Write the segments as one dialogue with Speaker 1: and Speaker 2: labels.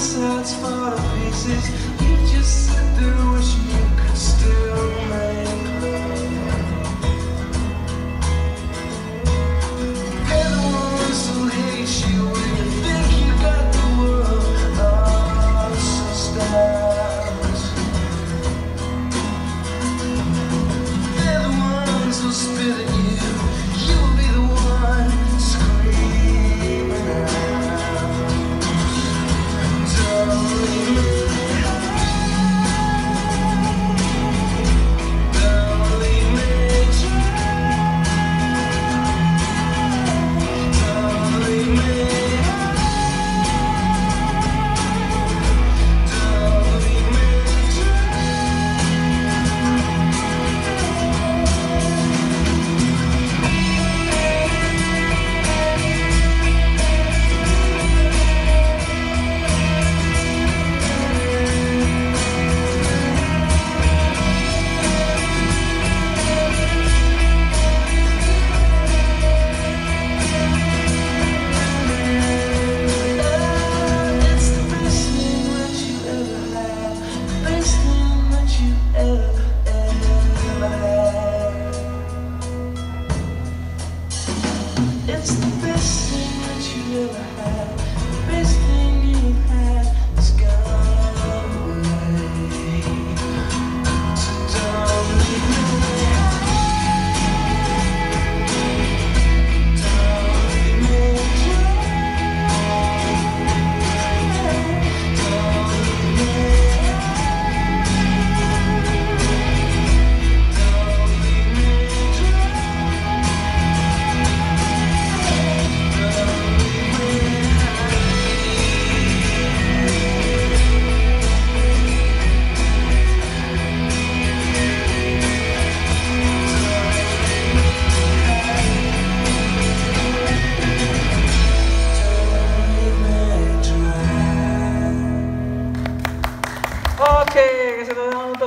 Speaker 1: search for pieces. We just sit through. It's the best thing that you ever had.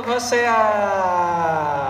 Speaker 2: você é a